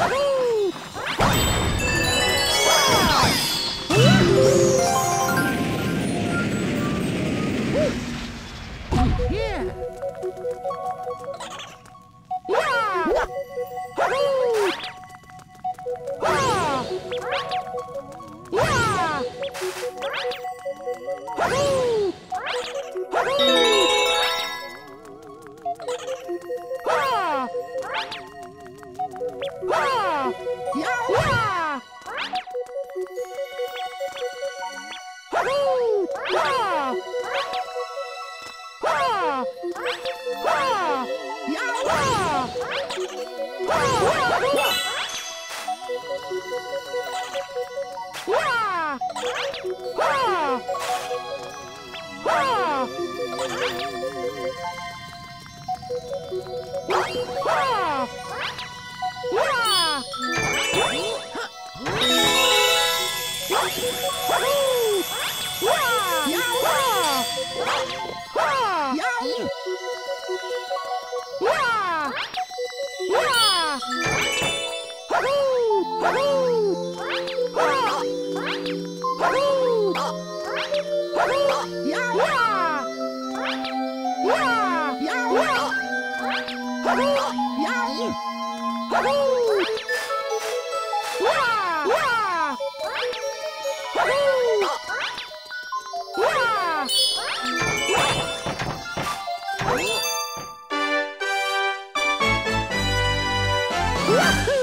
Yeah! Woohoo! Woohoo! Wahoo!